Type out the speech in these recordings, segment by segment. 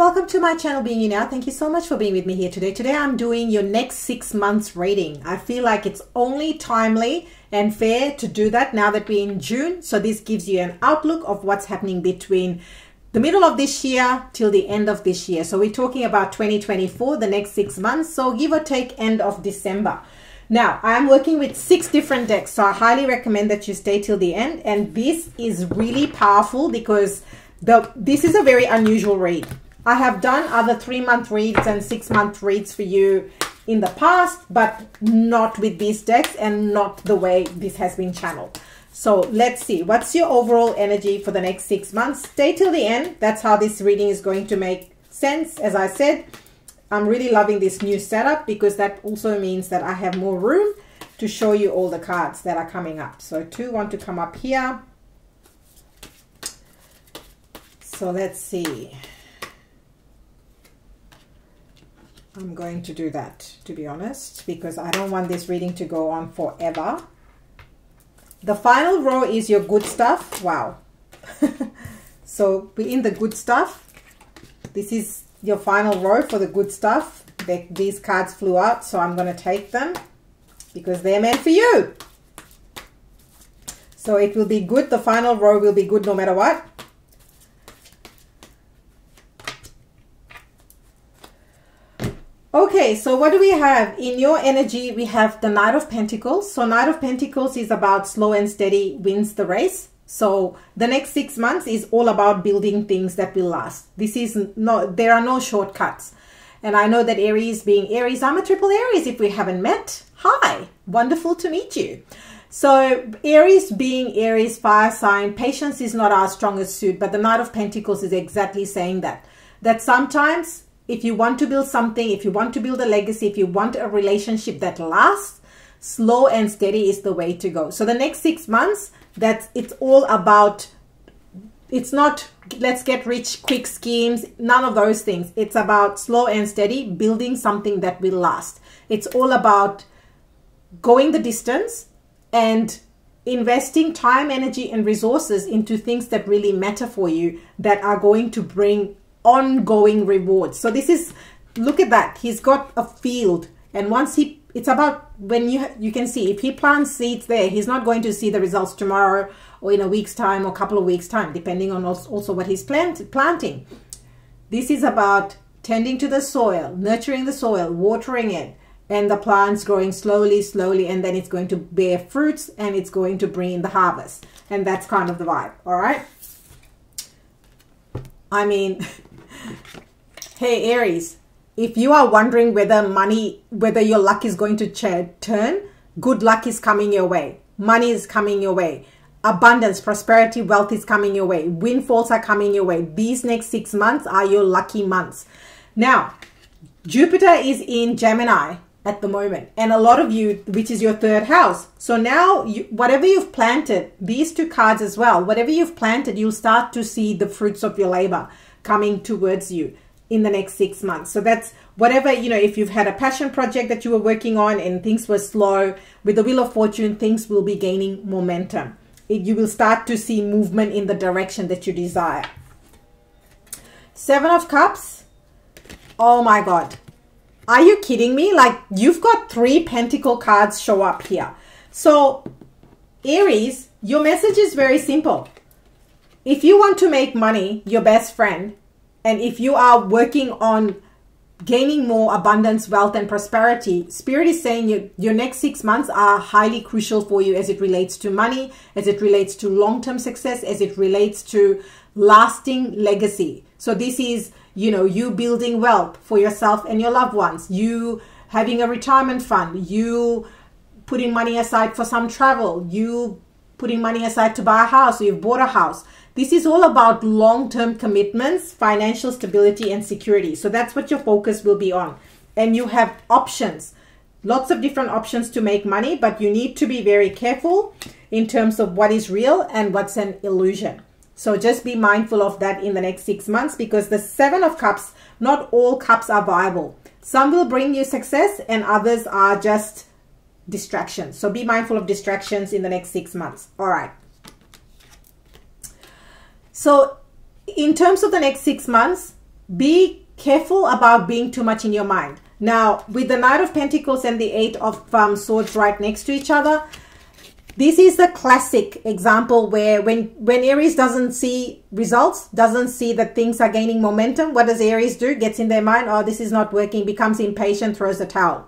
welcome to my channel Being You Now. Thank you so much for being with me here today. Today I'm doing your next six months reading I feel like it's only timely and fair to do that now that we're in June. So this gives you an outlook of what's happening between the middle of this year till the end of this year. So we're talking about 2024, the next six months. So give or take end of December. Now, I'm working with six different decks, so I highly recommend that you stay till the end. And this is really powerful because the this is a very unusual read. I have done other three month reads and six month reads for you in the past, but not with these decks and not the way this has been channeled. So let's see, what's your overall energy for the next six months? Stay till the end. That's how this reading is going to make sense. As I said, I'm really loving this new setup because that also means that I have more room to show you all the cards that are coming up. So two want to come up here. So let's see. I'm going to do that, to be honest, because I don't want this reading to go on forever. The final row is your good stuff. Wow. so we're in the good stuff. This is your final row for the good stuff. They, these cards flew out, so I'm going to take them because they're meant for you. So it will be good. The final row will be good no matter what. Okay, so what do we have? In your energy, we have the Knight of Pentacles. So Knight of Pentacles is about slow and steady wins the race. So the next six months is all about building things that will last. This is no, there are no shortcuts. And I know that Aries being Aries, I'm a triple Aries if we haven't met. Hi, wonderful to meet you. So Aries being Aries fire sign, patience is not our strongest suit, but the Knight of Pentacles is exactly saying that. That sometimes if you want to build something, if you want to build a legacy, if you want a relationship that lasts, slow and steady is the way to go. So the next six months, that's it's all about it's not let's get rich quick schemes none of those things it's about slow and steady building something that will last it's all about going the distance and investing time energy and resources into things that really matter for you that are going to bring ongoing rewards. So this is, look at that. He's got a field. And once he, it's about when you, you can see, if he plants seeds there, he's not going to see the results tomorrow or in a week's time or a couple of weeks time, depending on also what he's plant, planting. This is about tending to the soil, nurturing the soil, watering it, and the plants growing slowly, slowly, and then it's going to bear fruits and it's going to bring in the harvest. And that's kind of the vibe, all right? I mean, Hey Aries, if you are wondering whether money, whether your luck is going to turn, good luck is coming your way. Money is coming your way. Abundance, prosperity, wealth is coming your way. Windfalls are coming your way. These next six months are your lucky months. Now, Jupiter is in Gemini at the moment and a lot of you which is your third house so now you, whatever you've planted these two cards as well whatever you've planted you'll start to see the fruits of your labor coming towards you in the next six months. So that's whatever, you know, if you've had a passion project that you were working on and things were slow, with the Wheel of Fortune, things will be gaining momentum. It, you will start to see movement in the direction that you desire. Seven of Cups. Oh my God. Are you kidding me? Like you've got three pentacle cards show up here. So Aries, your message is very simple. If you want to make money your best friend, and if you are working on gaining more abundance, wealth, and prosperity, Spirit is saying you, your next six months are highly crucial for you as it relates to money, as it relates to long term success, as it relates to lasting legacy. So, this is, you know, you building wealth for yourself and your loved ones, you having a retirement fund, you putting money aside for some travel, you putting money aside to buy a house, you've bought a house. This is all about long-term commitments, financial stability, and security. So that's what your focus will be on. And you have options, lots of different options to make money, but you need to be very careful in terms of what is real and what's an illusion. So just be mindful of that in the next six months because the seven of cups, not all cups are viable. Some will bring you success and others are just distractions. So be mindful of distractions in the next six months. All right. So in terms of the next six months, be careful about being too much in your mind. Now, with the Knight of Pentacles and the Eight of um, Swords right next to each other, this is the classic example where when, when Aries doesn't see results, doesn't see that things are gaining momentum, what does Aries do? Gets in their mind, oh, this is not working, becomes impatient, throws the towel.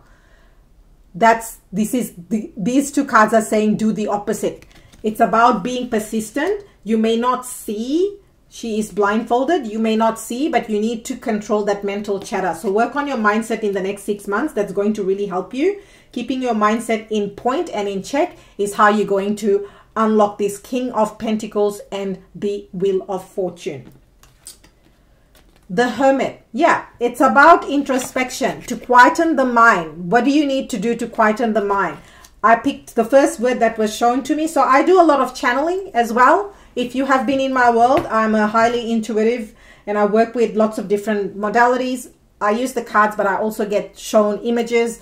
That's, this is, the, these two cards are saying do the opposite. It's about being persistent. You may not see she is blindfolded. You may not see, but you need to control that mental chatter. So work on your mindset in the next six months. That's going to really help you. Keeping your mindset in point and in check is how you're going to unlock this King of Pentacles and the Wheel of Fortune. The Hermit. Yeah, it's about introspection to quieten the mind. What do you need to do to quieten the mind? I picked the first word that was shown to me. So I do a lot of channeling as well. If you have been in my world, I'm a highly intuitive and I work with lots of different modalities. I use the cards, but I also get shown images,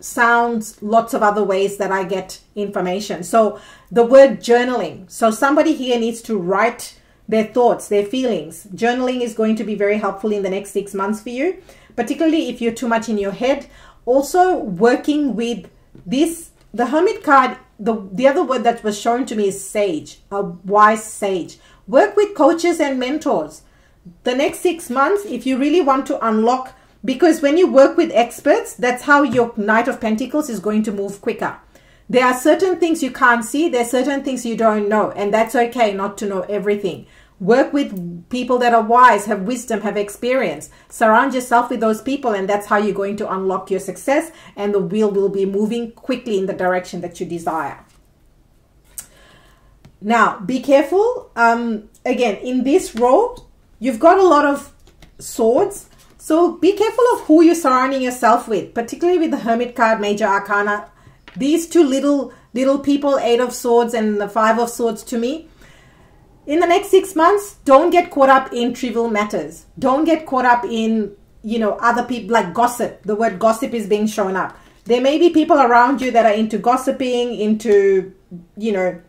sounds, lots of other ways that I get information. So the word journaling. So somebody here needs to write their thoughts, their feelings. Journaling is going to be very helpful in the next six months for you, particularly if you're too much in your head. Also working with this, the Hermit card the, the other word that was shown to me is sage, a wise sage. Work with coaches and mentors. The next six months, if you really want to unlock, because when you work with experts, that's how your Knight of Pentacles is going to move quicker. There are certain things you can't see. There are certain things you don't know. And that's okay not to know everything. Work with people that are wise, have wisdom, have experience. Surround yourself with those people, and that's how you're going to unlock your success, and the wheel will be moving quickly in the direction that you desire. Now, be careful. Um, again, in this row, you've got a lot of swords. So be careful of who you're surrounding yourself with, particularly with the Hermit card, Major Arcana. These two little little people, Eight of Swords and the Five of Swords to me, in the next six months, don't get caught up in trivial matters. Don't get caught up in, you know, other people like gossip. The word gossip is being shown up. There may be people around you that are into gossiping, into, you know,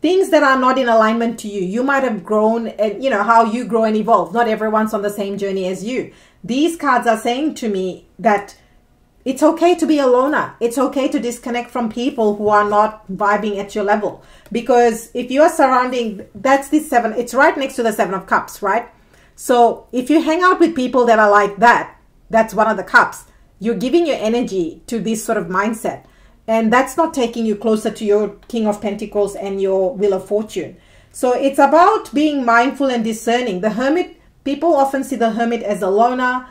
things that are not in alignment to you. You might have grown and, you know, how you grow and evolve. Not everyone's on the same journey as you. These cards are saying to me that it's okay to be a loner. It's okay to disconnect from people who are not vibing at your level. Because if you are surrounding, that's the seven, it's right next to the seven of cups, right? So if you hang out with people that are like that, that's one of the cups. You're giving your energy to this sort of mindset. And that's not taking you closer to your King of Pentacles and your Wheel of Fortune. So it's about being mindful and discerning. The Hermit, people often see the Hermit as a loner,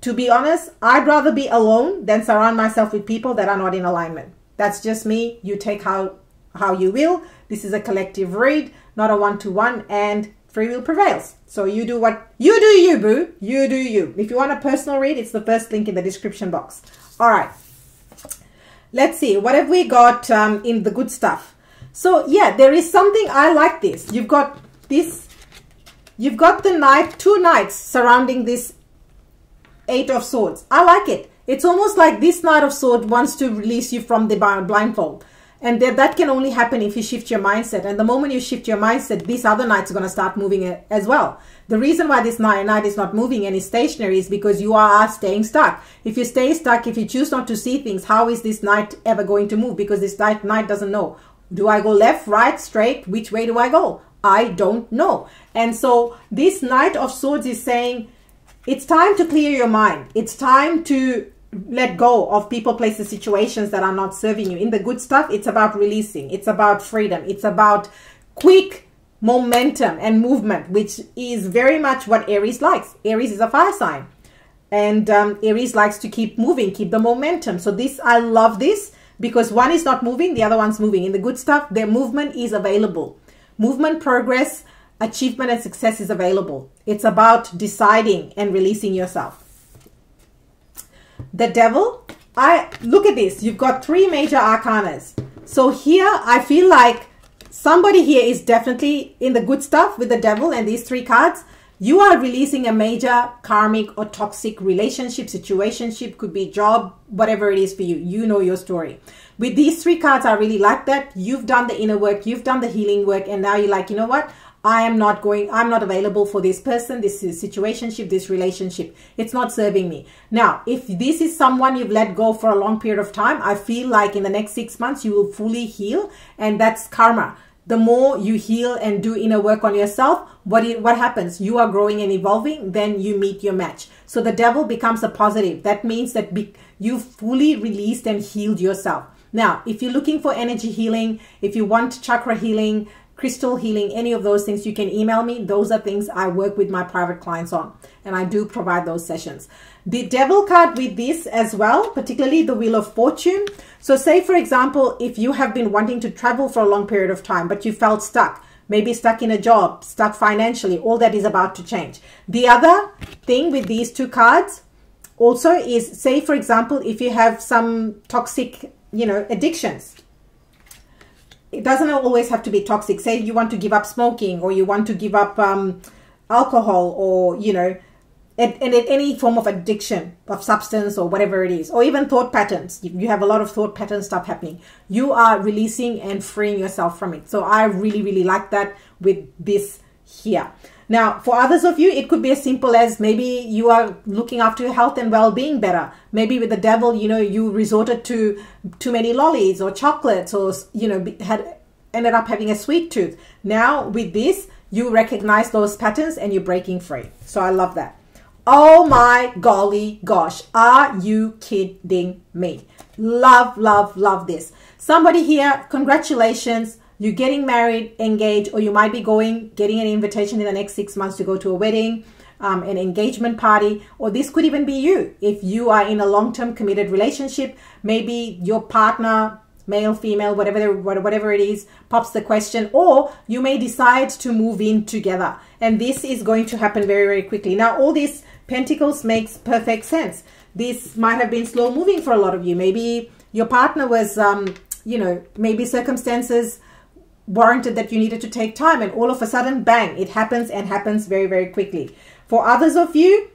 to be honest, I'd rather be alone than surround myself with people that are not in alignment. That's just me. You take how, how you will. This is a collective read, not a one-to-one, -one, and free will prevails. So you do what you do, you boo. You do you. If you want a personal read, it's the first link in the description box. All right. Let's see. What have we got um, in the good stuff? So yeah, there is something I like this. You've got this. You've got the knight, two knights surrounding this Eight of Swords. I like it. It's almost like this Knight of Swords wants to release you from the blindfold. And that, that can only happen if you shift your mindset. And the moment you shift your mindset, this other knight is going to start moving eh, as well. The reason why this knight, knight is not moving and is stationary is because you are staying stuck. If you stay stuck, if you choose not to see things, how is this knight ever going to move? Because this knight, knight doesn't know. Do I go left, right, straight? Which way do I go? I don't know. And so this Knight of Swords is saying, it's time to clear your mind. It's time to let go of people, places, situations that are not serving you. In the good stuff, it's about releasing. It's about freedom. It's about quick momentum and movement, which is very much what Aries likes. Aries is a fire sign. And um, Aries likes to keep moving, keep the momentum. So this, I love this because one is not moving, the other one's moving. In the good stuff, their movement is available. Movement, progress, achievement and success is available. It's about deciding and releasing yourself. The devil, I look at this. You've got three major arcanas. So here I feel like somebody here is definitely in the good stuff with the devil and these three cards. You are releasing a major karmic or toxic relationship, situationship, could be job, whatever it is for you. You know your story. With these three cards, I really like that. You've done the inner work, you've done the healing work, and now you're like, you know what? I am not going, I'm not available for this person, this is situationship, this relationship. It's not serving me. Now, if this is someone you've let go for a long period of time, I feel like in the next six months, you will fully heal. And that's karma. The more you heal and do inner work on yourself, what, it, what happens? You are growing and evolving, then you meet your match. So the devil becomes a positive. That means that be, you fully released and healed yourself. Now, if you're looking for energy healing, if you want chakra healing, crystal healing, any of those things, you can email me. Those are things I work with my private clients on, and I do provide those sessions. The devil card with this as well, particularly the wheel of fortune. So say, for example, if you have been wanting to travel for a long period of time, but you felt stuck, maybe stuck in a job, stuck financially, all that is about to change. The other thing with these two cards also is say, for example, if you have some toxic, you know, addictions, it doesn't always have to be toxic. Say you want to give up smoking or you want to give up um, alcohol or, you know, and, and any form of addiction of substance or whatever it is, or even thought patterns. You have a lot of thought pattern stuff happening. You are releasing and freeing yourself from it. So I really, really like that with this here. Now, for others of you, it could be as simple as maybe you are looking after your health and well-being better. Maybe with the devil, you know, you resorted to too many lollies or chocolates or, you know, had ended up having a sweet tooth. Now with this, you recognize those patterns and you're breaking free. So I love that. Oh my golly gosh. Are you kidding me? Love, love, love this. Somebody here, congratulations you're getting married, engaged, or you might be going, getting an invitation in the next six months to go to a wedding, um, an engagement party, or this could even be you. If you are in a long-term committed relationship, maybe your partner, male, female, whatever, whatever it is, pops the question, or you may decide to move in together. And this is going to happen very, very quickly. Now, all these pentacles makes perfect sense. This might have been slow moving for a lot of you. Maybe your partner was, um, you know, maybe circumstances warranted that you needed to take time and all of a sudden bang it happens and happens very very quickly. For others of you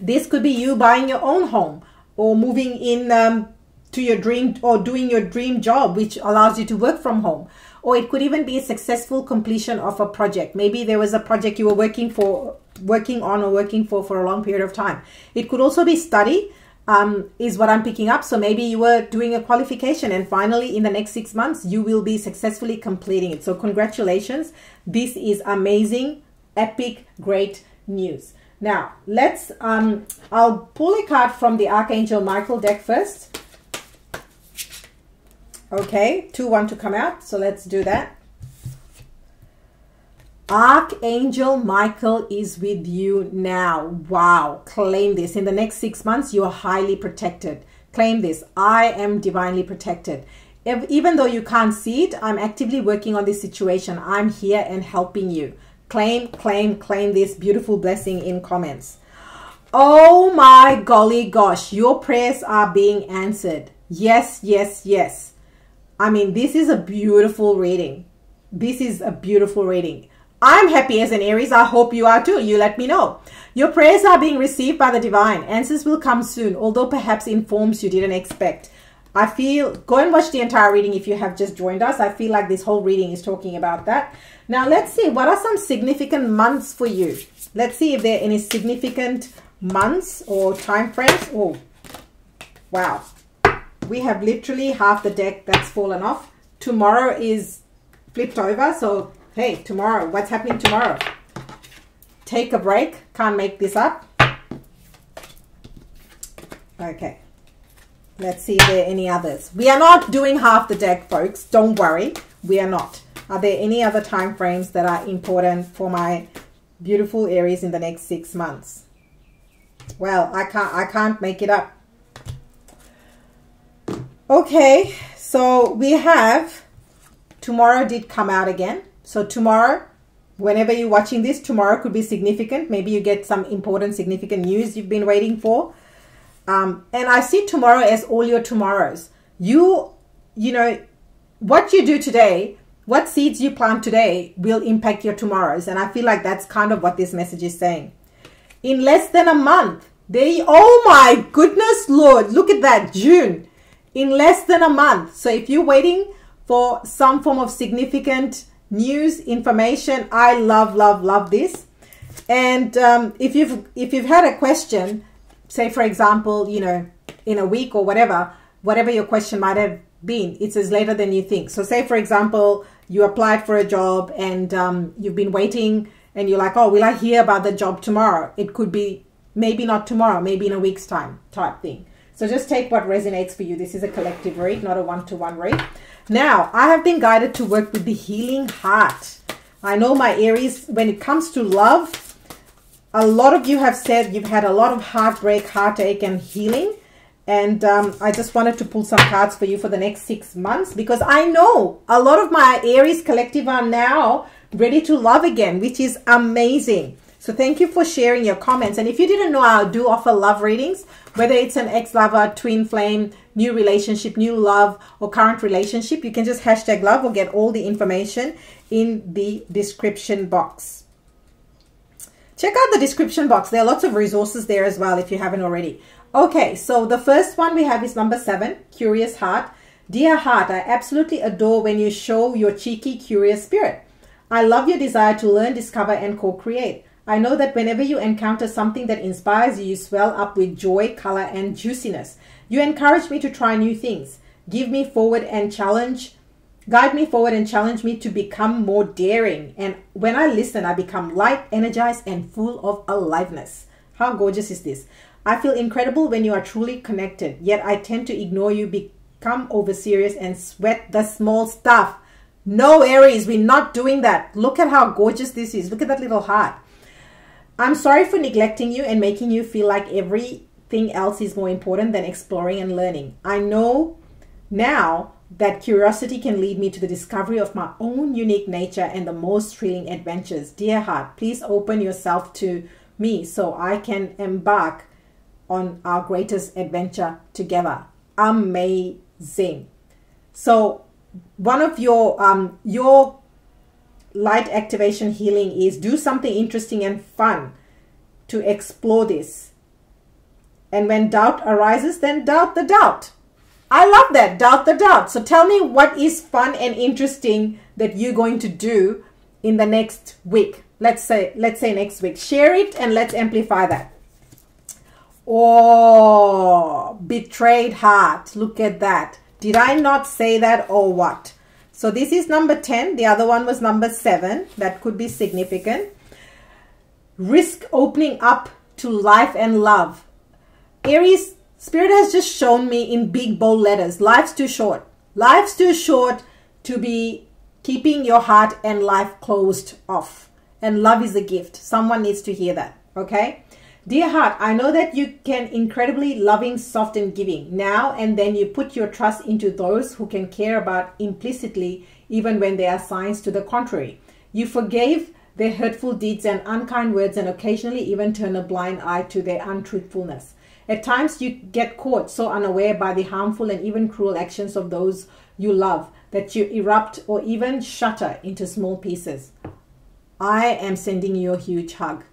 this could be you buying your own home or moving in um, to your dream or doing your dream job which allows you to work from home. Or it could even be a successful completion of a project. Maybe there was a project you were working for working on or working for for a long period of time. It could also be study um, is what I'm picking up. So maybe you were doing a qualification and finally in the next six months, you will be successfully completing it. So congratulations. This is amazing, epic, great news. Now let's, um, I'll pull a card from the Archangel Michael deck first. Okay, two want to come out. So let's do that. Archangel Michael is with you now. Wow. Claim this. In the next six months, you are highly protected. Claim this. I am divinely protected. If, even though you can't see it, I'm actively working on this situation. I'm here and helping you. Claim, claim, claim this beautiful blessing in comments. Oh my golly gosh, your prayers are being answered. Yes, yes, yes. I mean, this is a beautiful reading. This is a beautiful reading. I'm happy as an Aries. I hope you are too. You let me know. Your prayers are being received by the divine. Answers will come soon, although perhaps in forms you didn't expect. I feel, go and watch the entire reading if you have just joined us. I feel like this whole reading is talking about that. Now, let's see. What are some significant months for you? Let's see if there are any significant months or time frames. Oh, wow. We have literally half the deck that's fallen off. Tomorrow is flipped over. So Hey, tomorrow, what's happening tomorrow? Take a break. Can't make this up. Okay. Let's see if there are any others. We are not doing half the deck, folks. Don't worry. We are not. Are there any other time frames that are important for my beautiful Aries in the next six months? Well, I can't I can't make it up. Okay, so we have tomorrow did come out again. So tomorrow, whenever you're watching this, tomorrow could be significant. Maybe you get some important, significant news you've been waiting for. Um, and I see tomorrow as all your tomorrows. You, you know, what you do today, what seeds you plant today will impact your tomorrows. And I feel like that's kind of what this message is saying. In less than a month, they, oh my goodness, Lord, look at that, June. In less than a month. So if you're waiting for some form of significant news, information. I love, love, love this. And um, if you've if you've had a question, say for example, you know, in a week or whatever, whatever your question might have been, it says later than you think. So say for example, you applied for a job and um, you've been waiting and you're like, oh, will I hear about the job tomorrow? It could be maybe not tomorrow, maybe in a week's time type thing. So just take what resonates for you. This is a collective read, not a one-to-one read. Now, I have been guided to work with the healing heart. I know my Aries, when it comes to love, a lot of you have said you've had a lot of heartbreak, heartache, and healing. And um, I just wanted to pull some cards for you for the next six months because I know a lot of my Aries collective are now ready to love again, which is amazing. So thank you for sharing your comments. And if you didn't know, I do offer love readings, whether it's an ex-lover, twin flame, new relationship, new love, or current relationship. You can just hashtag love or get all the information in the description box. Check out the description box. There are lots of resources there as well if you haven't already. Okay, so the first one we have is number seven, Curious Heart. Dear heart, I absolutely adore when you show your cheeky, curious spirit. I love your desire to learn, discover, and co-create. I know that whenever you encounter something that inspires you, you swell up with joy, color, and juiciness. You encourage me to try new things. Give me forward and challenge, guide me forward and challenge me to become more daring. And when I listen, I become light, energized, and full of aliveness. How gorgeous is this? I feel incredible when you are truly connected, yet I tend to ignore you, become over serious, and sweat the small stuff. No, Aries, we're not doing that. Look at how gorgeous this is. Look at that little heart. I'm sorry for neglecting you and making you feel like everything else is more important than exploring and learning. I know now that curiosity can lead me to the discovery of my own unique nature and the most thrilling adventures. Dear heart, please open yourself to me so I can embark on our greatest adventure together. Amazing. So one of your um your light activation healing is do something interesting and fun to explore this. And when doubt arises, then doubt the doubt. I love that. Doubt the doubt. So tell me what is fun and interesting that you're going to do in the next week. Let's say, let's say next week. Share it and let's amplify that. Oh, betrayed heart. Look at that. Did I not say that or what? So this is number 10. The other one was number 7. That could be significant. Risk opening up to life and love. Aries, Spirit has just shown me in big bold letters. Life's too short. Life's too short to be keeping your heart and life closed off. And love is a gift. Someone needs to hear that. Okay? Dear heart, I know that you can incredibly loving, soft and giving. Now and then you put your trust into those who can care about implicitly even when there are signs to the contrary. You forgave their hurtful deeds and unkind words and occasionally even turn a blind eye to their untruthfulness. At times you get caught so unaware by the harmful and even cruel actions of those you love that you erupt or even shatter into small pieces. I am sending you a huge hug.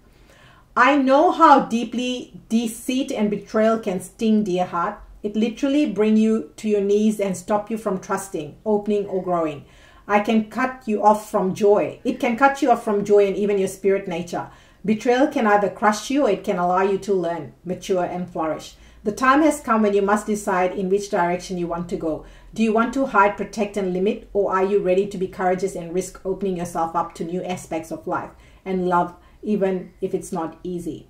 I know how deeply deceit and betrayal can sting, dear heart. It literally bring you to your knees and stop you from trusting, opening, or growing. I can cut you off from joy. It can cut you off from joy and even your spirit nature. Betrayal can either crush you or it can allow you to learn, mature, and flourish. The time has come when you must decide in which direction you want to go. Do you want to hide, protect, and limit, or are you ready to be courageous and risk opening yourself up to new aspects of life and love? Even if it's not easy.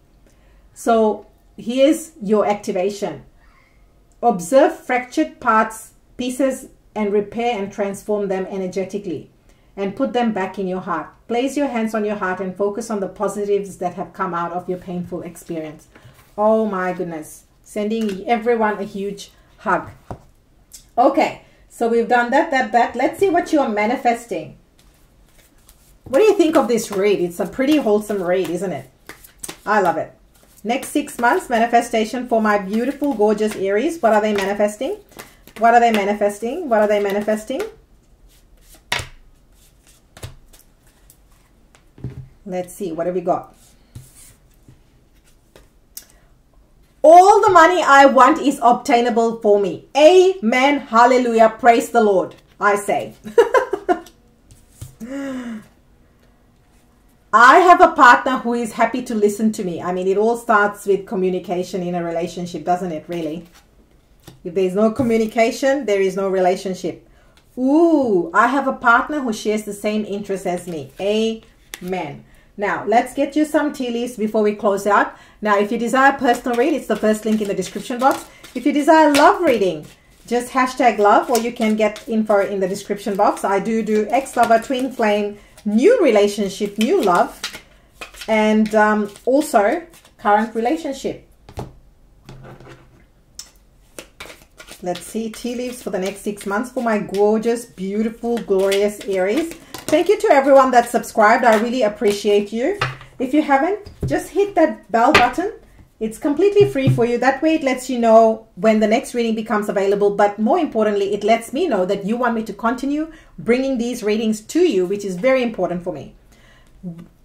So here's your activation. Observe fractured parts, pieces, and repair and transform them energetically and put them back in your heart. Place your hands on your heart and focus on the positives that have come out of your painful experience. Oh my goodness. Sending everyone a huge hug. Okay, so we've done that, that, that. Let's see what you are manifesting. What do you think of this read? It's a pretty wholesome read, isn't it? I love it. Next six months, manifestation for my beautiful, gorgeous Aries. What are they manifesting? What are they manifesting? What are they manifesting? Let's see. What have we got? All the money I want is obtainable for me. Amen. Hallelujah. Praise the Lord. I say. I have a partner who is happy to listen to me. I mean, it all starts with communication in a relationship, doesn't it, really? If there's no communication, there is no relationship. Ooh, I have a partner who shares the same interests as me. Amen. Now, let's get you some tea leaves before we close out. Now, if you desire personal read, it's the first link in the description box. If you desire love reading, just hashtag love or you can get info in the description box. I do do ex-lover, twin flame, new relationship, new love, and um, also current relationship. Let's see tea leaves for the next six months for my gorgeous, beautiful, glorious Aries. Thank you to everyone that subscribed. I really appreciate you. If you haven't, just hit that bell button. It's completely free for you. That way it lets you know when the next reading becomes available. But more importantly, it lets me know that you want me to continue bringing these readings to you, which is very important for me.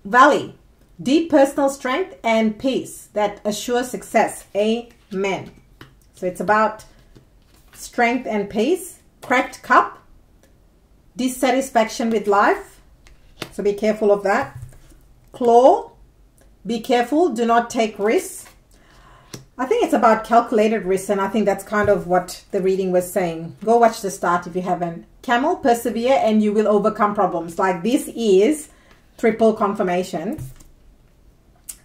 Valley, deep personal strength and peace that assure success. Amen. So it's about strength and peace, cracked cup, dissatisfaction with life. So be careful of that. Claw, be careful, do not take risks. I think it's about calculated risks, and I think that's kind of what the reading was saying. Go watch the start if you haven't. Camel, persevere, and you will overcome problems. Like this is triple confirmation.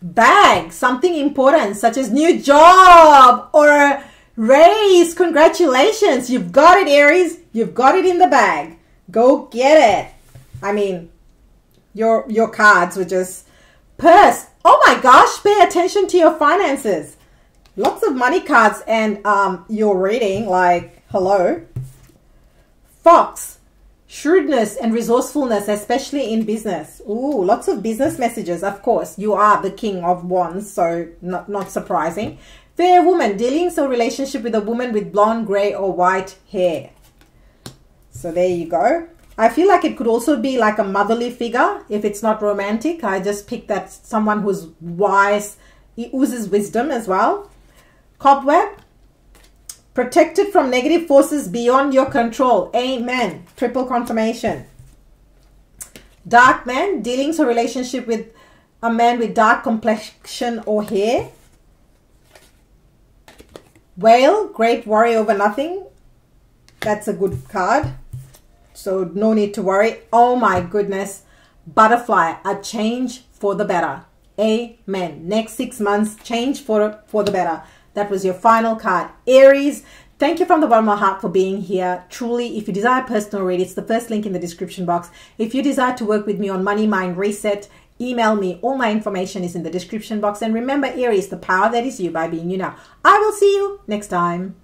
Bag, something important, such as new job or Raise, congratulations. You've got it, Aries. You've got it in the bag. Go get it. I mean, your your cards were just purse. Oh my gosh, pay attention to your finances. Lots of money cards and um your reading like hello. Fox, shrewdness and resourcefulness, especially in business. Ooh, lots of business messages. Of course, you are the king of wands, so not, not surprising. Fair woman, dealings or relationship with a woman with blonde, grey or white hair. So there you go. I feel like it could also be like a motherly figure if it's not romantic. I just picked that someone who's wise, he oozes wisdom as well. Cobweb, protected from negative forces beyond your control. Amen. Triple confirmation. Dark man, dealings or relationship with a man with dark complexion or hair. Whale, great worry over nothing. That's a good card. So no need to worry. Oh my goodness. Butterfly, a change for the better. Amen. Next six months, change for, for the better. That was your final card. Aries, thank you from the bottom of my heart for being here. Truly, if you desire personal read, it's the first link in the description box. If you desire to work with me on Money Mind Reset, email me. All my information is in the description box. And remember, Aries, the power that is you by being you now. I will see you next time.